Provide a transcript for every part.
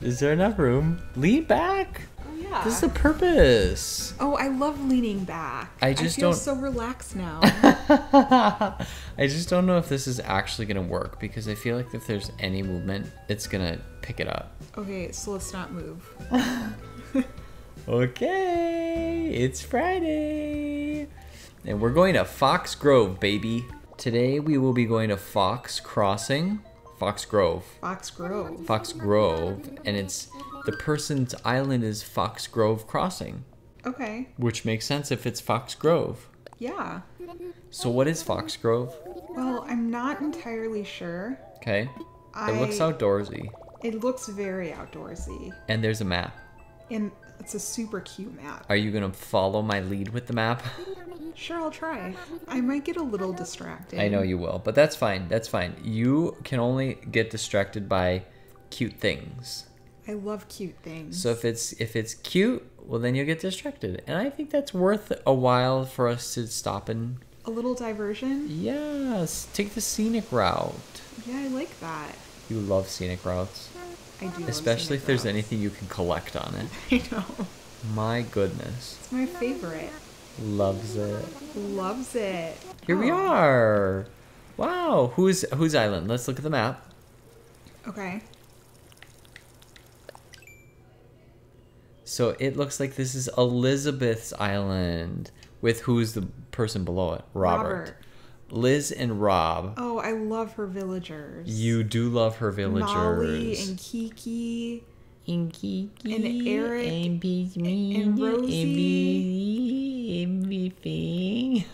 Is there enough room? Lean back. Oh yeah. This is the purpose. oh, I love leaning back. I just feel don't- so relaxed now. I just don't know if this is actually gonna work because I feel like if there's any movement, it's gonna pick it up. okay, so let's not move. Okay, it's Friday. And we're going to Fox Grove, baby. Today we will be going to Fox Crossing, Fox Grove. Fox Grove. Fox Grove, and it's the person's island is Fox Grove Crossing, Okay. which makes sense if it's Fox Grove. Yeah. So what is Fox Grove? Well, I'm not entirely sure. Okay. I, It looks outdoorsy. It looks very outdoorsy, And there's a map. and it's a super cute map. Are you gonna follow my lead with the map? Sure, I'll try. I might get a little distracted. I know you will, but that's fine. That's fine. You can only get distracted by cute things. I love cute things. So if it's if it's cute, well then you'll get distracted. And I think that's worth a while for us to stop and a little diversion. yes, take the scenic route. Yeah, I like that. You love scenic routes. I do. love Especially if there's routes. anything you can collect on it. I know. My goodness. It's my favorite. Loves it. Loves it. Here we Oh, are. Wow. Who's whose island? Let's look at the map. Okay. So it looks like this is Elizabeth's island with who's the person below it? Robert. Robert. Liz and Rob. Oh, I love her villagers. You do love her villagers. Molly and Kiki. and Kiki and Eric and Bismee and Rosie. Everything.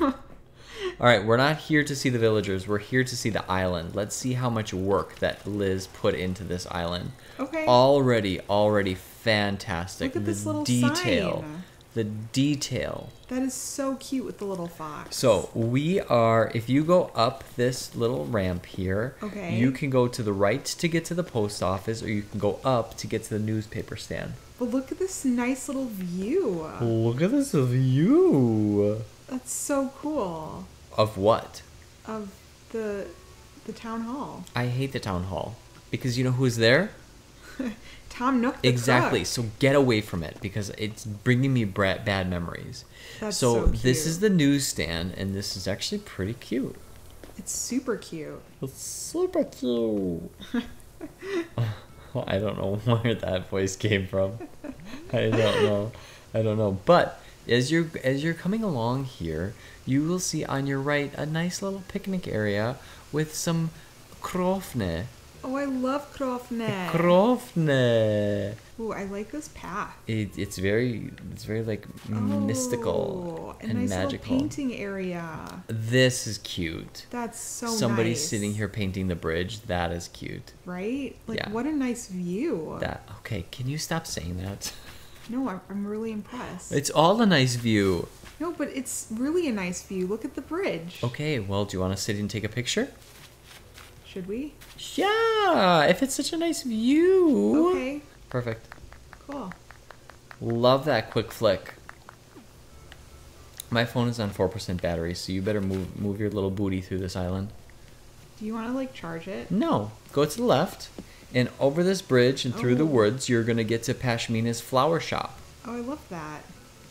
All right, we're not here to see the villagers. We're here to see the island. Let's see how much work that Liz put into this island. Okay. Already, already fantastic. Look at the this little detail. sign. The detail. That is so cute with the little fox. So we are. If you go up this little ramp here, Okay. you can go to the right to get to the post office, or you can go up to get to the newspaper stand. But look at this nice little view. Look at this view. That's so cool. Of what? Of the the town hall. I hate the town hall because you know who's there. Tom Nook. exactly. cook. So get away from it because it's bringing me bad memories. That's so so this is the newsstand, and this is actually pretty cute. It's super cute. It's super cute. I don't know where that voice came from. I don't know. I don't know. But as you're as you're coming along here, you will see on your right a nice little picnic area with some krofne. Oh, I love Krofne. Krofne. Ooh, I like this path. It, it's very it's very like mystical Oh, and nice magical. painting area. This is cute. That's so Somebody nice. sitting here painting the bridge. That is cute. Right? Like, Yeah. what a nice view. That okay? Can you stop saying that? No, I'm, I'm really impressed. It's all a nice view. no, but it's really a nice view. Look at the bridge. Okay, well, do you want to sit and take a picture? Should we? Yeah, if it's such a nice view. Okay, Perfect. cool. Love that quick flick. My phone is on 4% battery, so you better move move your little booty through this island. Do you want to like charge it? No, go to the left, and over this bridge and through the Oh. woods, you're going to get to Pashmina's flower shop. Oh, I love that.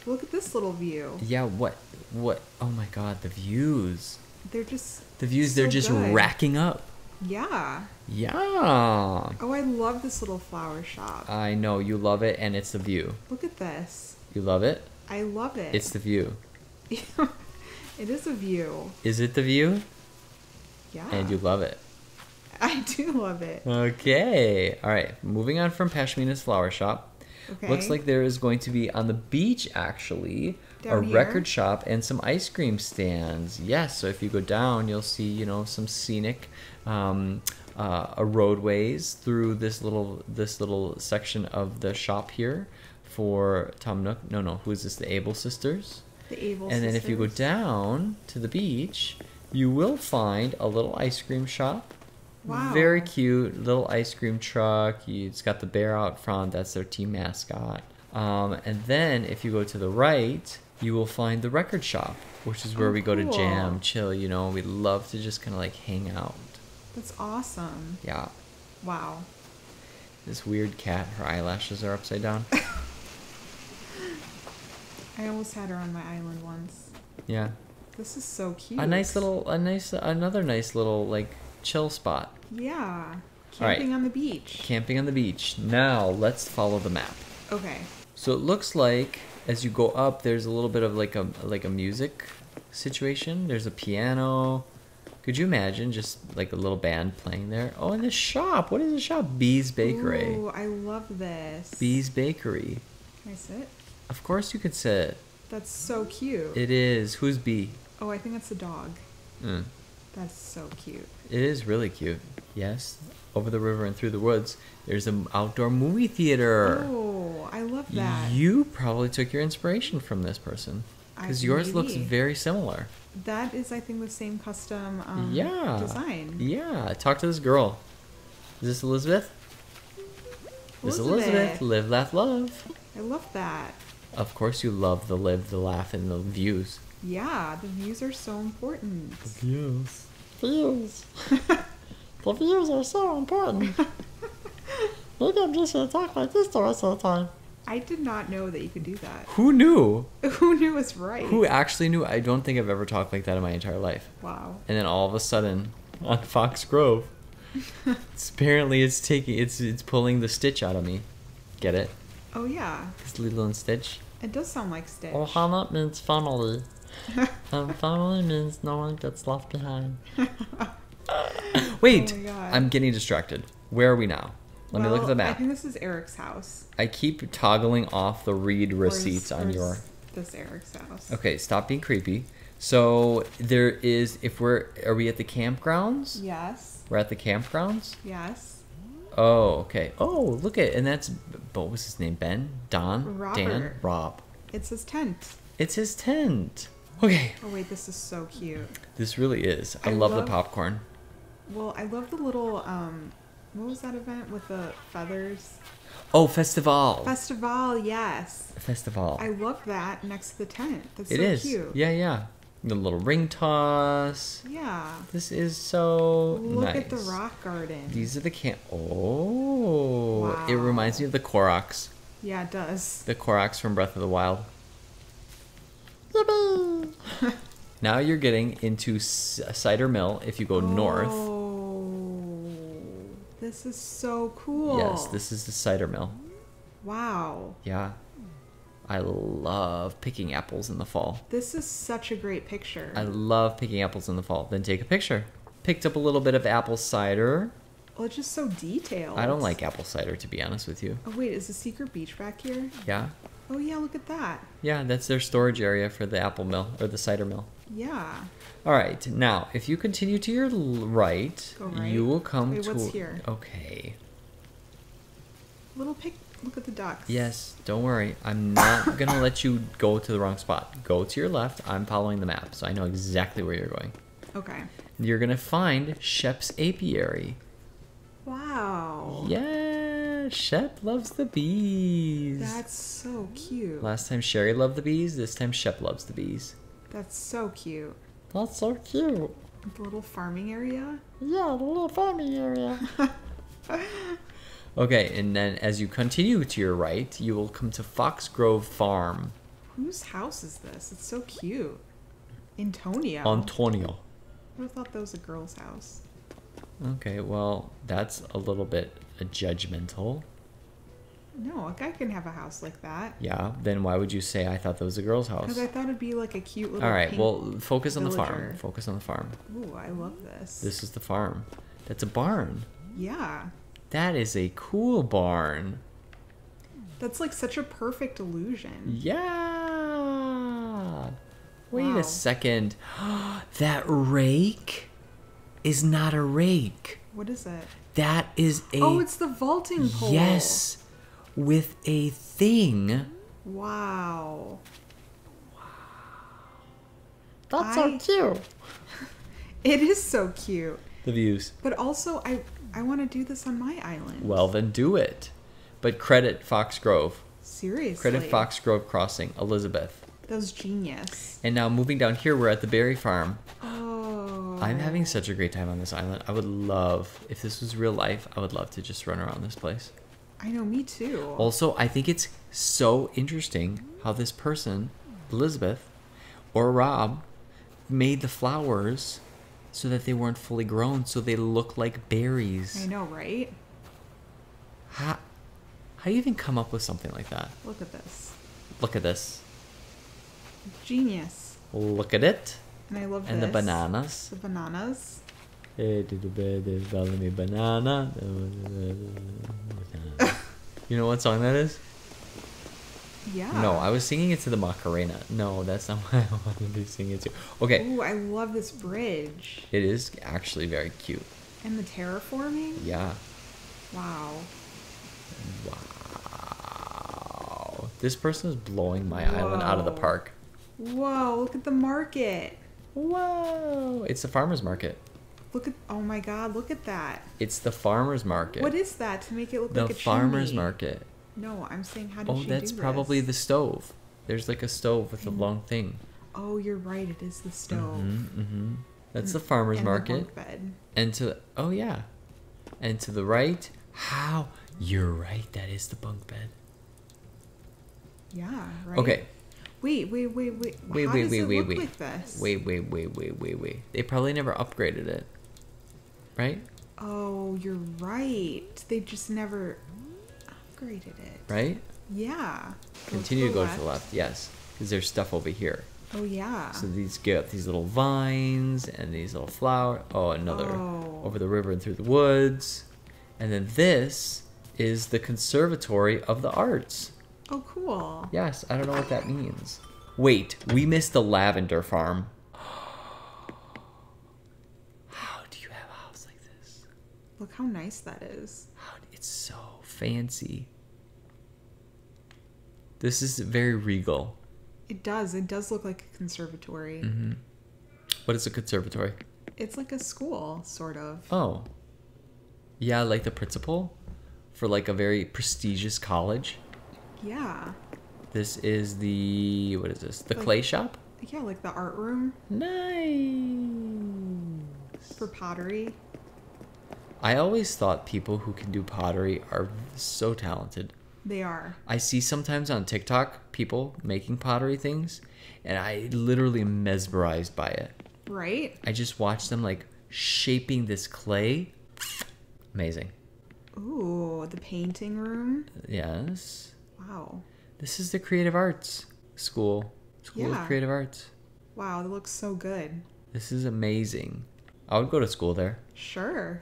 Look at this little view. Yeah, what? What? Oh my god, the views. They're just The views, they're just good. racking up. Yeah. Yeah. Oh, I love this little flower shop. I know, you love it, and it's the view. Look at this. You love it? I love it. It's the view. it is a view. Is it the view? Yeah. And you love it. I do love it. Okay. All right. Moving on from Pashmina's flower shop. Okay. Looks like there is going to be on the beach actually a here? record shop and some ice cream stands. Yes. So if you go down, you'll see you know some scenic um, uh, roadways through this little this little section of the shop here for Tom Nook. No, no. Who is this? The Able sisters. the Able Sisters. And then if you go down to the beach, you will find a little ice cream shop. Wow. Very cute little ice cream truck. It's got the bear out front. That's their team mascot. Um, and then if you go to the right, you will find the record shop, which is where Oh, we go to jam, chill. You know, we love to just kind of like hang out. That's awesome. Yeah. Wow. This weird cat, her eyelashes are upside down. I almost had her on my island once. Yeah. This is so cute. A nice little, a nice, another nice little, like, chill spot. Yeah. All right. Camping on the beach. Camping on the beach. Now, let's follow the map. Okay. So it looks like as you go up, there's a little bit of like a like a music situation. There's a piano. Could you imagine just like a little band playing there? Oh, and the shop. What is the shop? Bea's Bakery. Ooh, I love this. Bea's Bakery. Can I sit? Of course you could sit. That's so cute. It is. Who's Bea? oh, I think it's a dog. Mm. That's so cute. It is really cute. Yes. Over the river and through the woods, there's an outdoor movie theater. Oh, I love that. You probably took your inspiration from this person. Because yours looks very similar. That is, I think, the same custom um, yeah. design. Yeah. Talk to this girl. Is this Elizabeth? This is Elizabeth. Elizabeth. Live, laugh, love. I love that. Of course you love the live, the laugh, and the views. Yeah, the views are so important. Views. Views. the views are so important. Maybe I'm just gonna talk like this the rest of the time. I did not know that you could do that. Who knew? Who knew it's right? Who actually knew? I don't think I've ever talked like that in my entire life. Wow. And then all of a sudden, on Fox Grove, it's, apparently it's taking it's it's pulling the stitch out of me. Get it? Oh yeah, This Lilo and Stitch. it does sound like Stitch. Ohana means family. and family means no one gets left behind. Wait, Oh. I'm getting distracted. Where are we now? Let me look at the map. I think this is Eric's house. I keep toggling off the read receipts on your. This Eric's house. Okay, stop being creepy. So there is. If we're, are we at the campgrounds? Yes. We're at the campgrounds. Yes. Oh, okay. Oh, look at and that's what was his name? Ben, Don, Dan, Rob. It's his tent. It's his tent. Okay, Oh wait, this is so cute. this really is. I, I love, love- the popcorn. Well, I love the little um, what was that event with the feathers? Oh, festival. Festival. Yes. festival. I love that next to the tent. That's It so is. cute. Yeah, yeah. The little ring toss. Yeah. This is so Look nice. at the rock garden. These are the camp. Oh, it reminds me of the Koroks. Yeah, it does. The Koroks from Breath of the Wild. Now you're getting into Cider Mill if you go north. This is so cool. Yes, this is the cider mill. Wow. Yeah. I love picking apples in the fall. This is such a great picture. I love picking apples in the fall. Then take a picture. Picked up a little bit of apple cider. Well, it's just so detailed. I don't like apple cider to be honest with you. Oh wait, is the secret beach back here? Yeah. Oh yeah, look at that. Yeah, that's their storage area for the apple mill or the cider mill. Yeah. All right. Now, if you continue to your right, right. you will come Wait, to what's here? Okay. Little pig, Look at the ducks. Yes, don't worry. I'm not going to let you go to the wrong spot. Go to your left. I'm following the map, so I know exactly where you're going. Okay. You're going to find Shep's apiary. Wow. Yeah, Shep loves the bees. That's so cute. Last time Sherry loved the bees, this time Shep loves the bees. That's so cute. That's so cute. The little farming area. Yeah, the little farming area. okay, and then as you continue to your right, you will come to Fox Grove Farm. Whose house is this? It's so cute. Antonio. Antonio. I would have thought that was a girl's house. Okay, well, that's a little bit judgmental. No, a guy can have a house like that. Yeah, then why would you say I thought that was a girl's house? Because I thought it'd be like a cute little. All right, well, focus on the farm. Focus on the farm. Ooh, I love this. This is the farm. That's a barn. Yeah, That is a cool barn. that's like such a perfect illusion. Yeah. Wait Wow. a second. that rake is not a rake. What is it? That is a oh, it's the vaulting pole. yes, with a thing. Wow. That's I- so cute. It is so cute. The views. But also, I I want to do this on my island. Well, then do it. But credit Fox Grove. seriously. Credit Fox Grove Crossing, Elizabeth. That was genius. And now moving down here, we're at the berry farm. Oh. I'm having such a great time on this island. I would love, if this was real life, I would love to just run around this place. I know, me too. Also, I think it's so interesting how this person, Elizabeth or Rob, made the flowers so that they weren't fully grown, so they look like berries. I know, right? How, how do you even come up with something like that? Look at this. Look at this. Genius. Look at it. And I love And the this. bananas. The bananas. Hey, to the bed, there's follow me banana. You know what song that is? Yeah. No, I was singing it to the Macarena. No, that's not what I wanted to sing it to. Okay, Ooh, I love this bridge. it is actually very cute. And the terraforming? Yeah. Wow. Wow. This person is blowing my island out of the park. Whoa, look at the market. Whoa. It's the farmer's market. Look at oh my god, look at that. It's the farmer's market. What is that to make it look the like a farmer's chimney? market? No, I'm saying how did Oh, she that's probably the stove. There's like a stove with a Mm. long thing. Oh, you're right. It is the stove. Mm-hmm, mm-hmm. That's the farmer's and the market. bed. And to oh yeah, and to the right, how you're right. That is the bunk bed. Yeah. Right. Okay, Wait, wait, wait, wait. wait, How wait, does wait, it wait, look wait, like this? wait, wait, wait, wait, wait, wait. They probably never upgraded it, right? Oh, you're right. They just never upgraded it. Right. Yeah. Continue to go to the left. Yes, because there's stuff over here. Oh yeah. So these get these little vines and these little flower. Oh, another Oh. over the river and through the woods, and then this is the conservatory of the arts. Oh, cool. Yes, I don't know what that means. Wait, we missed the lavender farm. How do you have a house like this? Look how nice that is. How it's so fancy. This is very regal. It does. It does look like a conservatory. Mm -hmm. What is a conservatory? It's like a school, sort of. Oh. Yeah, like the principal for like a very prestigious college. Yeah. This is the what is this? The Like- clay shop? Yeah, like the art room Nice. for pottery. I always thought people who can do pottery are so talented. They are. I see sometimes on TikTok people making pottery things and I literally am mesmerized by it. Right? I just watch them like shaping this clay. Amazing. Ooh, the painting room. Yes. Wow. This is the creative arts school. School Yeah. of Creative Arts. Wow, that looks so good. This is amazing. I would go to school there. Sure.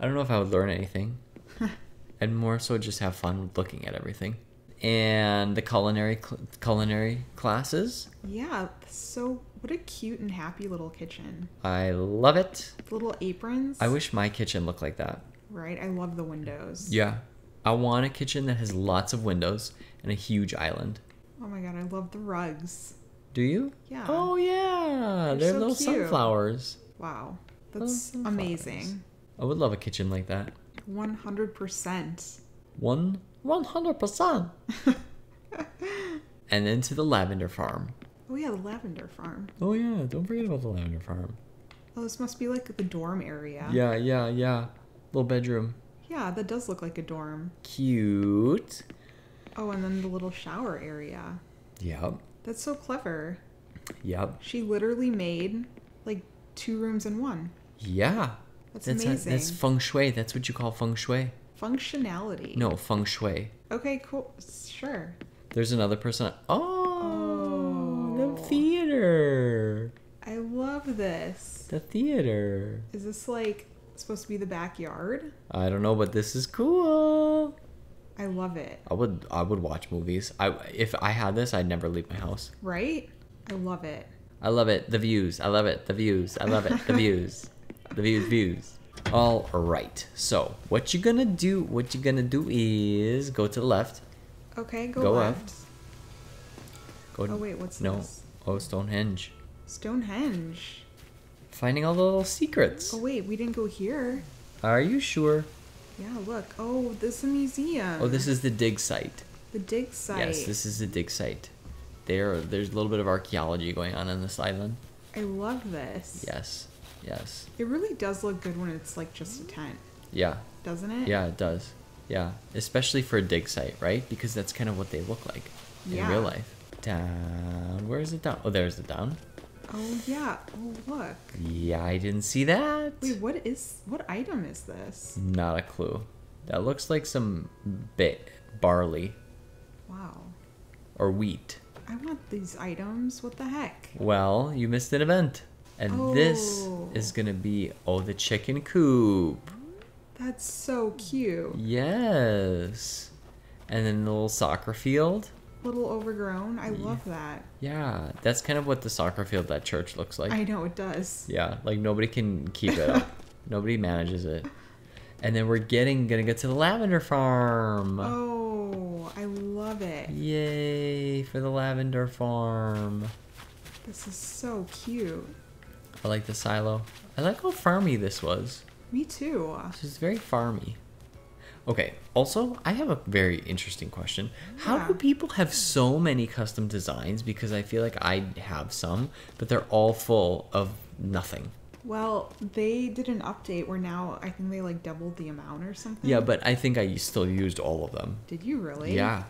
I don't know if I would learn anything. and more so just have fun looking at everything. And the culinary cl- culinary classes. Yeah, so what a cute and happy little kitchen. I love it. The little aprons. I wish my kitchen looked like that. Right? I love the windows. Yeah. I want a kitchen that has lots of windows and a huge island. Oh my god, I love the rugs. Do you? Yeah. Oh yeah. They're They're, so little cute. sunflowers. Wow. That's amazing. I would love a kitchen like that. 100%. One one hundred percent. And then to the lavender farm. Oh yeah, the lavender farm. Oh yeah, don't forget about the lavender farm. Oh, this must be like the dorm area. Yeah, yeah, yeah. Little bedroom. Yeah, that does look like a dorm. Cute. Oh, and then the little shower area. Yep. That's so clever. Yep. She literally made like two rooms in one. Yeah. That's, That's a- amazing. that's feng shui. That's what you call feng shui. Functionality. No, feng shui. Okay, cool. Sure. There's another person. Oh, Oh. the theater. I love this. The theater. Is this like supposed to be the backyard? I don't know, but this is cool. I love it. I would I would watch movies. I if I had this, I'd never leave my house. Right? I love it. I love it. The views. I love it. The views. I love it. The views. The views. Views. All right. So what you're gonna do? What you're gonna do is go to the left. Okay, go, Go left. Go. Oh wait, what's no. this? Oh, Stonehenge. Stonehenge. Finding all the little secrets. Oh wait, we didn't go here. Are you sure? Yeah, look. Oh, this is a museum. Oh, this is the dig site. the dig site. Yes, this is the dig site. There, there's a little bit of archaeology going on on this island. I love this. Yes. Yes. It really does look good when it's like just a tent, Yeah. doesn't it? Yeah, it does. Yeah, especially for a dig site, right? Because that's kind of what they look like in Yeah. real life. Down. Where is it down? Oh, there's the down. Oh yeah. Oh look. Yeah, I didn't see that. Wait, what is what item is this? Not a clue. That looks like some bit barley Wow. or wheat. I want these items. What the heck? Well, you missed an event. And this Oh. is going to be, oh, the chicken coop. That's so cute. Yes. And then the little soccer field. Little overgrown. I love that. Yeah, that's kind of what the soccer field that church looks like. I know it does. Yeah, like nobody can keep it up. nobody manages it. And then we're getting gonna get to the lavender farm. Oh, I love it. Yay for the lavender farm. This is so cute. I like the silo. I like how farmy this was. Me too. This is very farmy. Okay, also, I have a very interesting question. How do people have so many custom designs? Because I feel like I have some, but they're all full of nothing. Well, they did an update where now I think they like doubled the amount or something. Yeah, but I think I still used all of them. Did you really? Yeah.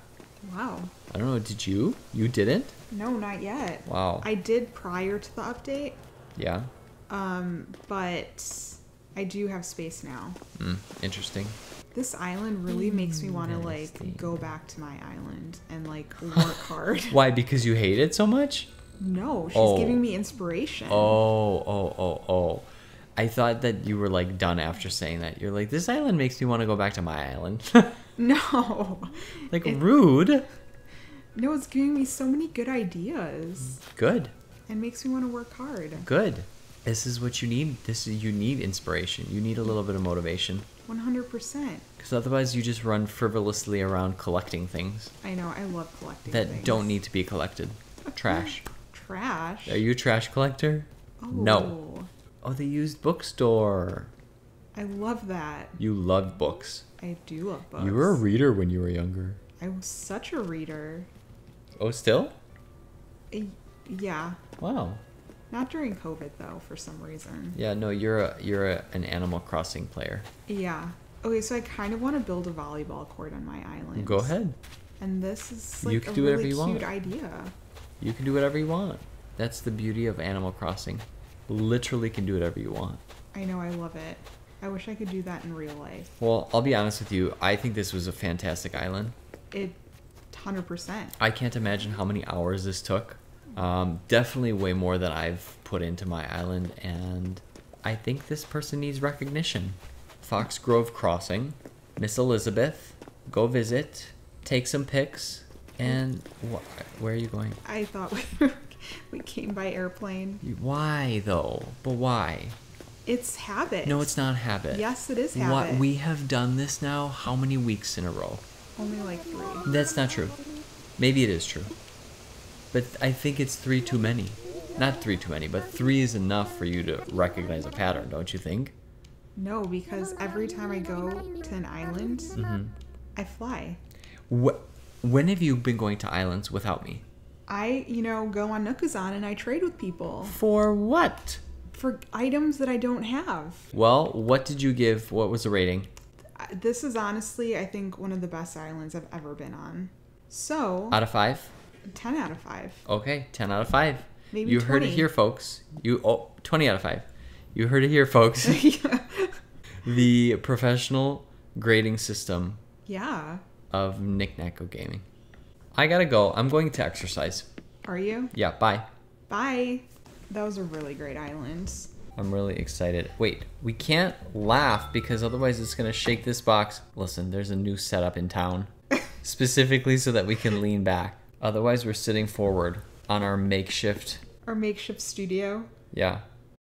Wow. I don't know, did you? You didn't? No, not yet. Wow. I did prior to the update, Yeah. um, but I do have space now. Mm, interesting. This island really makes me mm, want to like go back to my island and like work hard. Why? Because you hate it so much? no, she's Oh. giving me inspiration. Oh, oh, oh, oh. I thought that you were like done after saying that. You're like, this island makes me want to go back to my island. No. like, It- rude. No, it's giving me so many good ideas Good, and makes me want to work hard. good. This is what you need. This is you need inspiration. You need a little bit of motivation. 100%. Because otherwise, you just run frivolously around collecting things I know, I love collecting that things. don't need to be collected. Trash. trash. Are you a trash collector? Oh, No. Oh, oh the used bookstore. I love that. You loved books. I do love books. You were a reader when you were younger. I was such a reader. Oh, still? I- yeah. Wow. Not during COVID though, for some reason. Yeah, no, you're a you're a, an Animal Crossing player. Yeah. Okay, so I kind of want to build a volleyball court on my island. Go ahead. And this is You like can a do whatever really you want. cute idea. You can do whatever you want. That's the beauty of Animal Crossing. Literally can do whatever you want. I know, I love it. I wish I could do that in real life. Well, I'll be honest with you. I think this was a fantastic island. It, hundred percent. I can't imagine how many hours this took. Um, definitely way more than I've put into my island, and I think this person needs recognition. Fox Grove Crossing, Miss Elizabeth, go visit, take some pics, and wh- where are you going? I thought we we came by airplane. Why though? But why? It's habit. No, it's not habit. Yes, it is What we have done this now how many weeks in a row? Only like three. That's not true. Maybe it is true. But I think it's three too many. Not three too many, but three is enough for you to recognize a pattern, don't you think? No, because every time I go to an island, Mm-hmm. I fly. Wh- when have you been going to islands without me? I, you know, go on Nookazon and I trade with people For what? for items that I don't have. Well, what did you give? What was the rating? This is honestly, I think, one of the best islands I've ever been on. So, Out of five? 10 out of 5. Okay, 10 out of 5. Maybe you heard it here, folks. You oh, 20 out of 5. You heard it here, folks. the professional grading system yeah. of NikNatGoGaming. I gotta go. I'm going to exercise. Are you? Yeah, bye. Bye. That was a really great island. I'm really excited. Wait, we can't laugh because otherwise it's gonna shake this box. Listen, there's a new setup in town, specifically so that we can lean back. Otherwise, we're sitting forward on our makeshift. Our makeshift studio. Yeah,